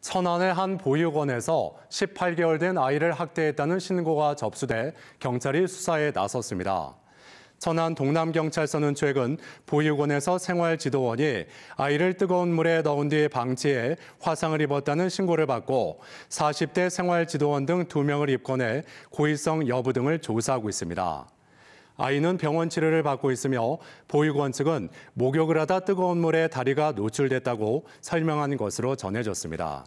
천안의 한 보육원에서 18개월 된 아이를 학대했다는 신고가 접수돼 경찰이 수사에 나섰습니다. 천안 동남경찰서는 최근 보육원에서 생활지도원이 아이를 뜨거운 물에 넣은 뒤 방치해 화상을 입었다는 신고를 받고 40대 생활지도원 등 2명을 입건해 고의성 여부 등을 조사하고 있습니다. 아이는 병원 치료를 받고 있으며 보육원 측은 목욕을 하다 뜨거운 물에 다리가 노출됐다고 설명한 것으로 전해졌습니다.